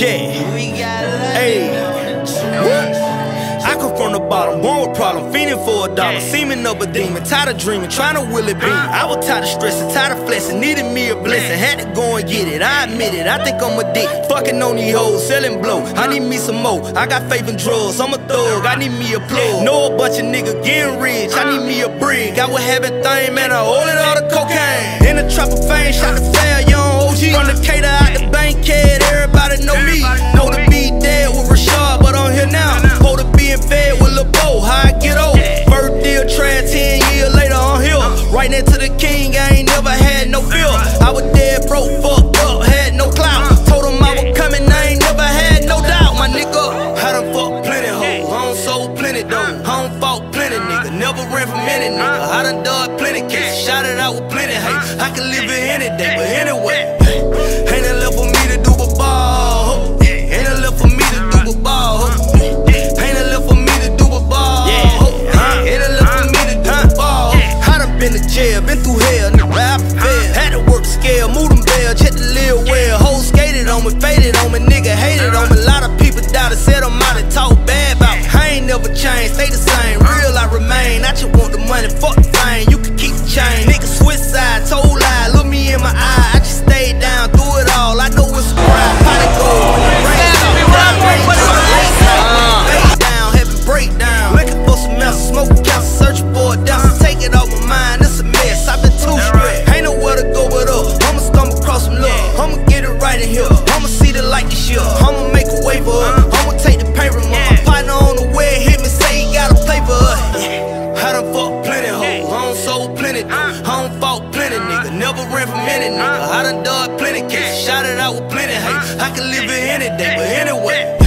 Yeah. Hey. I come from the bottom, born with problem, fiending for a dollar, seeming up a demon, tired of dreaming, trying to will it be. I was tired of stressing, tired of flexing, needed me a blessing, had to go and get it. I admit it, I think I'm a dick, fucking on these hoes, selling blow. I need me some more, I got faith in drugs, I'm a thug, I need me a plug. Know a bunch of niggas getting rich, I need me a brick. I would have a thing, man, I hold it all the cocaine. In the trap of fame, shot the different from any nigga. I done done plenty, kids shot it out with plenty hate. I can live it any day, but any rent from minute, nigga. I done done plenty cases, shot it out with plenty hate. I could live it any day, but anyway.